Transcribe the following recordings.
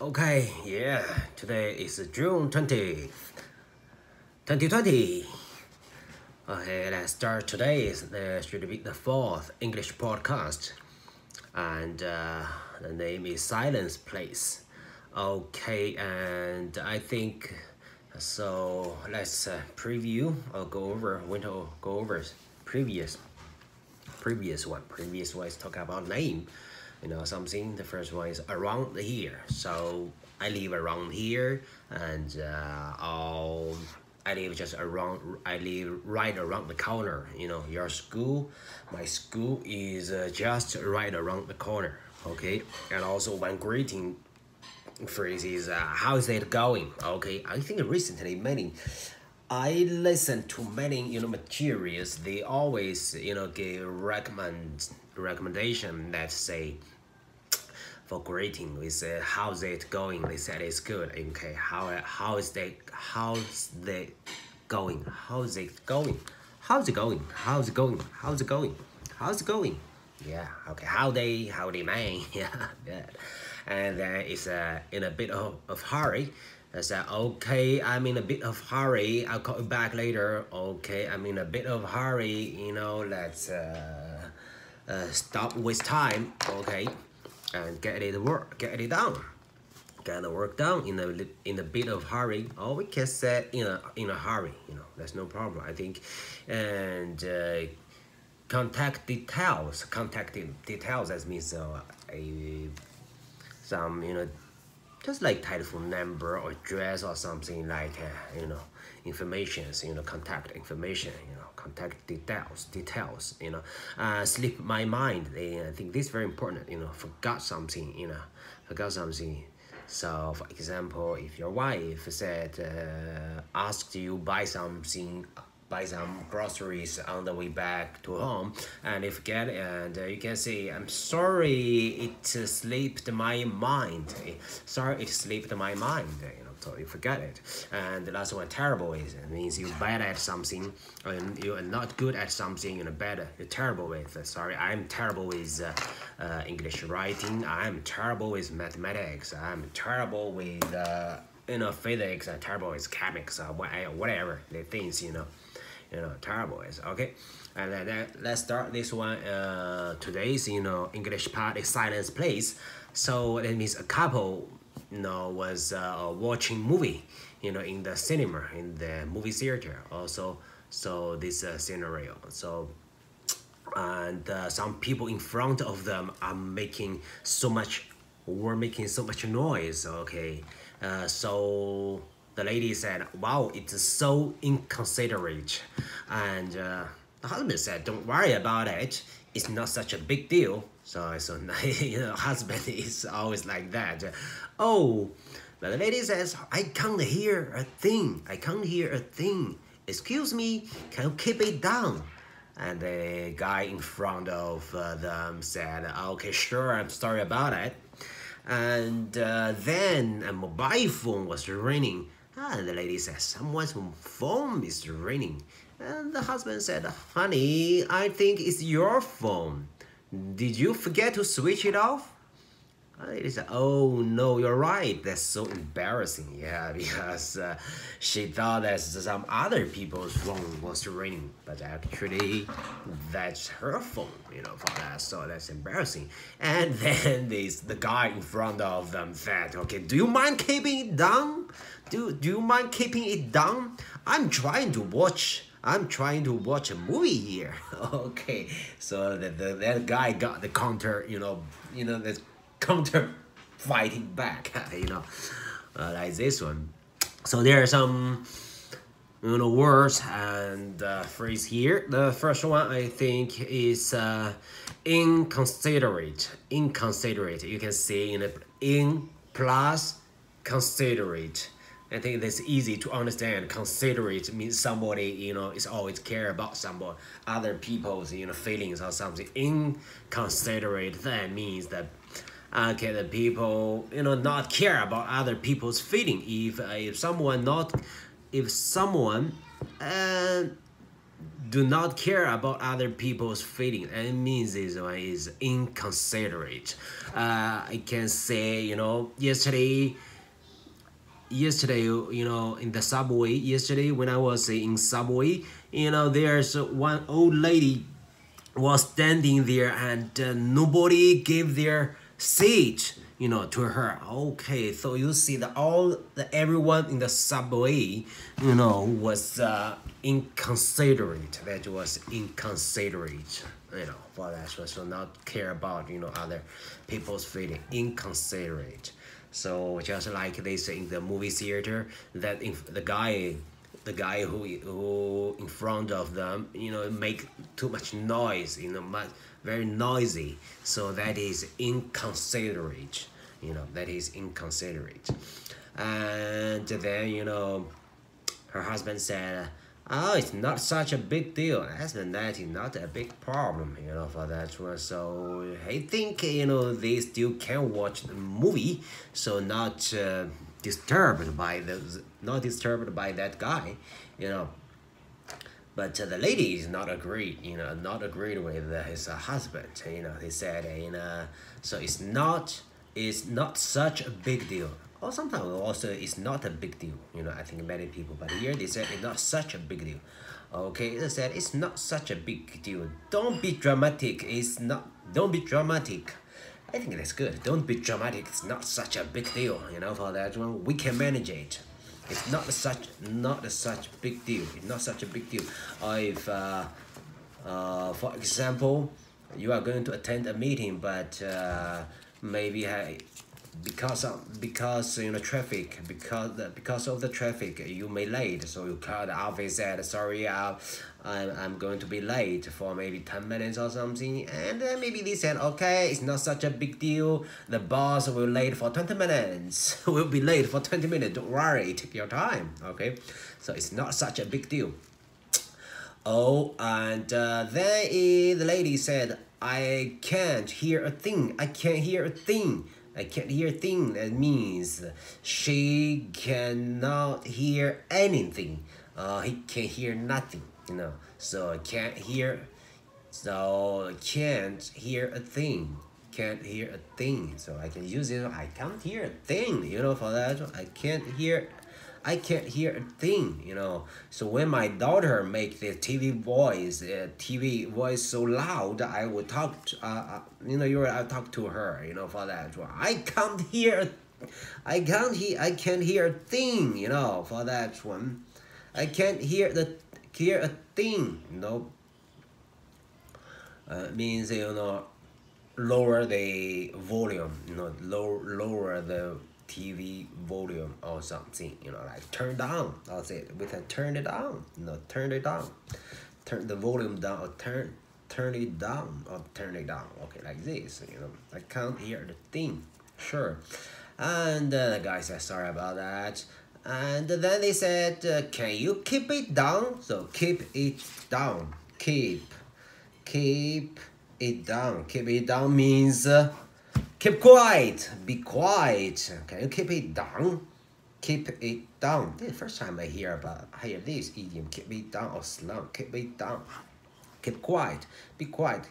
Okay, yeah, today is June 20th, 2020. Okay, let's start today. There should be the fourth English podcast, and uh, the name is Silence Please. Okay, and I think so. Let's uh, preview or go over. Winter go over previous, previous one. Previous one is talk about name you know something the first one is around here. So i live around here and uh, I'll, i live just around i live right around the corner you know your school my school is uh, just right around the corner okay? And also one greeting phrase is uh, how is it going? Okay i think recently many I listen to many you know materials. They always you know give recommend recommendation that say for greeting we say how's it going? They said it's good. Okay how how is that how's that going? How's it going? How's it going? How's it going? How's it going? How's it going? Yeah okay how they how they man yeah yeah. And then it's uh, in a bit of, of hurry. I said, okay, I'm in a bit of hurry. I'll call you back later. Okay, I'm in a bit of hurry. You know, let's uh, uh, stop waste time. Okay, and get it work, get it done. Get the work done in a in a bit of hurry, or we can say in a in a hurry. You know, that's no problem. I think, and uh, contact details. Contact details. That means uh, a some you know just like telephone number or address or something like uh, you know informations you know contact information you know contact details details you know. Uh, slip my mind i think this is very important you know forgot something you know forgot something. So for example if your wife said uh, asked you buy something buy some groceries on the way back to home and if get and uh, you can say i'm sorry it uh, slipped my mind. Sorry it slipped my mind you know so you forget it. And the last one terrible is it means you're bad at something and you're not good at something you're bad you're terrible with sorry i'm terrible with uh, uh, english writing i'm terrible with mathematics i'm terrible with uh, you know physics i'm terrible with chemics or whatever the things you know you know terrible is okay? And then let's start this one uh today's you know english part is silence please so that means a couple you know was uh, watching movie you know in the cinema in the movie theater also. So this uh, scenario. So and uh, some people in front of them are making so much were making so much noise okay? Uh, so the lady said, wow, it's so inconsiderate. And uh, the husband said, don't worry about it. It's not such a big deal. So, so you know, husband is always like that. Oh, but the lady says, I can't hear a thing. I can't hear a thing. Excuse me, can you keep it down? And the guy in front of uh, them said, okay, sure, I'm sorry about it. And uh, then a mobile phone was ringing Ah, the lady said, someone's phone is ringing. And the husband said, honey, I think it's your phone. Did you forget to switch it off? The Lady said, oh no, you're right. That's so embarrassing. Yeah, because uh, she thought that some other people's phone was ringing, but actually that's her phone, you know, for that. So that's embarrassing. And then this the guy in front of them said, okay, do you mind keeping it down? Do, do you mind keeping it down? I'm trying to watch I'm trying to watch a movie here. okay, so the, the that guy got the counter, you know, you know, the counter fighting back, you know, uh, like this one. So there are some, you know, words and uh, phrase here. The first one I think is uh, inconsiderate. Inconsiderate. You can see in a in plus considerate I think that's easy to understand. Considerate means somebody, you know, is always care about someone, other people's, you know, feelings or something. Inconsiderate, that means that, okay, the people, you know, not care about other people's feeling. If, uh, if someone not, if someone, uh, do not care about other people's feeling and it means this one is inconsiderate uh, i can say you know yesterday yesterday you know in the subway yesterday when i was in subway you know there's one old lady was standing there and uh, nobody gave their seat you know to her. Okay so you see that all the everyone in the subway you know was uh, inconsiderate that was inconsiderate you know for that so not care about you know other people's feeling inconsiderate so just like say in the movie theater that the guy the guy who who in front of them you know make too much noise you know much very noisy. So that is inconsiderate you know that is inconsiderate. And then you know her husband said oh it's not such a big deal. As the that is not a big problem you know for that one. So i think you know they still can watch the movie so not uh, disturbed by the not disturbed by that guy you know. But uh, the lady is not agreed you know not agreed with uh, his husband you know. He said you know so it's not it's not such a big deal or sometimes also it's not a big deal you know i think many people but here they said it's not such a big deal okay they said it's not such a big deal don't be dramatic it's not don't be dramatic I think that's good. Don't be dramatic. It's not such a big deal, you know. For that one, we can manage it. It's not such not a such big deal. It's not such a big deal. Or if, uh, uh, for example, you are going to attend a meeting, but uh, maybe because of because you know traffic because because of the traffic you may late so you call the office said sorry uh, I'm, I'm going to be late for maybe 10 minutes or something and then maybe they said okay it's not such a big deal. The boss will late for 20 minutes will be late for 20 minutes. Don't worry take your time okay? So it's not such a big deal. Oh and uh, then the lady said I can't hear a thing I can't hear a thing I can't hear a thing. That means she cannot hear anything. Uh, he can't hear nothing, you know. So I can't hear, so I can't hear a thing. Can't hear a thing. So I can use it. I can't hear a thing, you know, for that. I can't hear I can't hear a thing, you know. So when my daughter make the TV voice, uh, TV voice so loud, I will talk, to, uh, uh, you know, you I talk to her, you know, for that. I can't hear, I can't hear, I can't hear a thing, you know, for that one. I can't hear the hear a thing, you know. Uh, means you know, lower the volume, you know, low lower the TV volume or something, you know, like turn down. That's it. We can turn it down. You know, turn it down. Turn the volume down or turn turn it down or turn it down. Okay, like this, you know. I can't hear the thing. Sure. And uh, the guy said, sorry about that. And then they said, uh, can you keep it down? So keep it down. Keep. Keep it down. Keep it down means uh, Keep quiet. Be quiet. Can you keep it down? Keep it down. This is the first time I hear about I hear this idiom. Keep it down or slow. Keep it down. Keep quiet. Be quiet.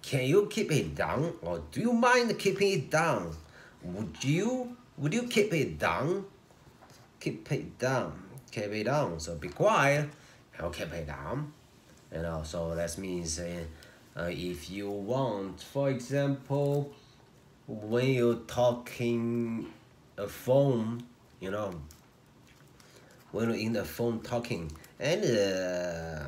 Can you keep it down? Or do you mind keeping it down? Would you would you keep it down? Keep it down. Keep it down. So be quiet. I'll keep it down. And also that means uh, uh, if you want, for example, when you're talking a phone, you know, when you're in the phone talking, and uh,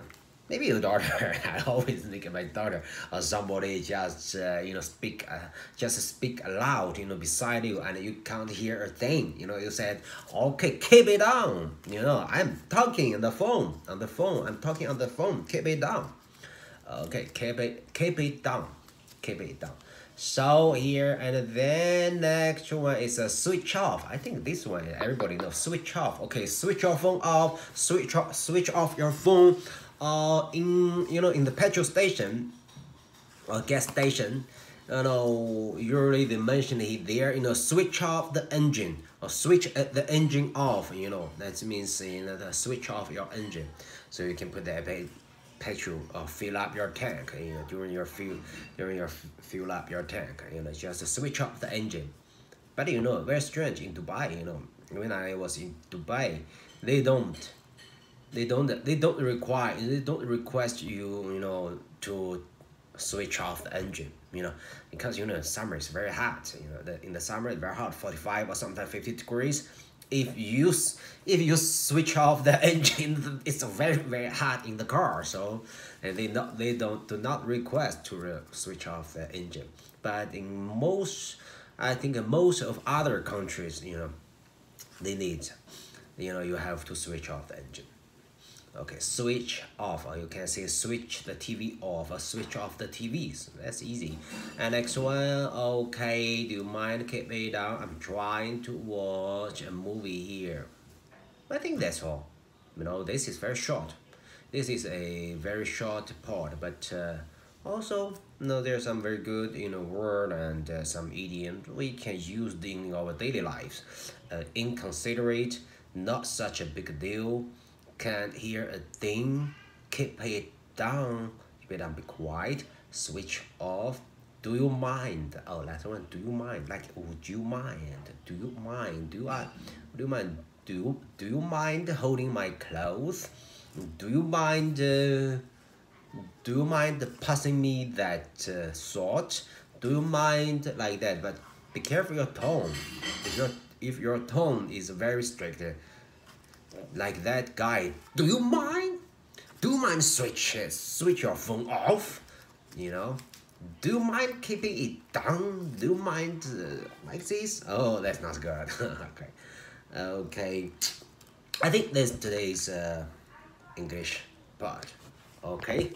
maybe your daughter, I always think of my daughter, or somebody just, uh, you know, speak, uh, just speak aloud, you know, beside you, and you can't hear a thing, you know, you said, okay, keep it down, you know, I'm talking on the phone, on the phone, I'm talking on the phone, keep it down. Okay, keep it, keep it down, keep it down. So here and then next one is a switch off. I think this one everybody knows switch off. Okay, switch your phone off. Switch off. Switch off your phone. Uh, in you know in the petrol station, or gas station, you know usually they mention it there. You know switch off the engine or switch the engine off. You know that means you know the switch off your engine. So you can put that petrol or fill up your tank. You know, during your fuel, during your fill up your tank, you know, just switch off the engine. But you know, very strange in Dubai. You know, when I was in Dubai, they don't, they don't, they don't require, they don't request you, you know, to switch off the engine. You know, because you know summer is very hot. You know, the, in the summer it's very hot, forty five or sometimes fifty degrees if you if you switch off the engine it's very very hot in the car so and they not they don't do not request to switch off the engine. But in most i think most of other countries you know they need you know you have to switch off the engine okay switch off. Or you can say switch the tv off or switch off the tvs that's easy. And next one okay do you mind keep me down? I'm trying to watch a movie here. I think that's all. You know this is very short. This is a very short part but uh, also you know there's some very good you know word and uh, some idiom we can use in our daily lives. Uh, inconsiderate not such a big deal can't hear a thing, keep it down, down, be quiet, switch off. Do you mind? Oh, last one. Do you mind? Like, would you mind? Do you mind? Do I? Do you mind? Do you, Do you mind holding my clothes? Do you mind? Uh, do you mind passing me that uh, salt? Do you mind like that? But be careful your tone. If your if your tone is very strict, like that guy, do you mind? Do you mind switch switch your phone off? You know? Do you mind keeping it down? Do you mind uh, like this? Oh, that's not good. okay. Okay. I think that's today's uh, English part. Okay.